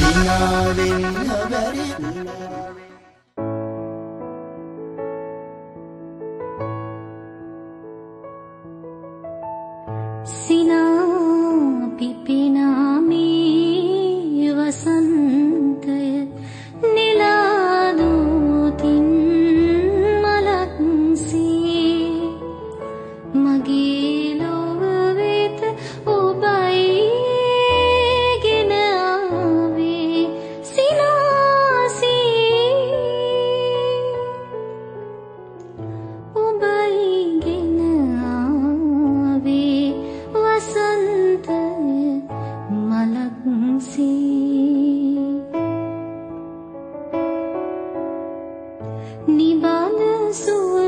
நினாவின் நபரி சினா பிப்பினா මගේ ලොව වෙත ඔබයි ගෙන ආවේ. සිනාසී. ඔබයිගෙන ආවේ. වසන්තය මලක්සේ නිබඳ සුවඳයි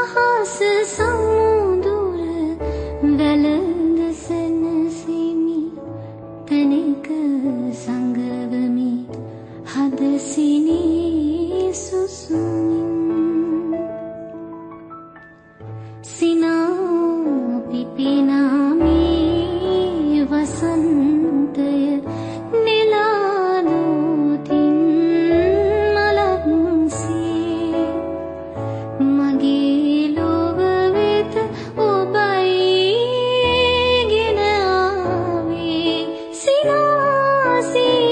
අහස සමුදුර වැළඳ සැනසෙමි. තැනක සංගවමි හදසිනේ සුසුමින්. සිනා පිපිනාමී වසන් see.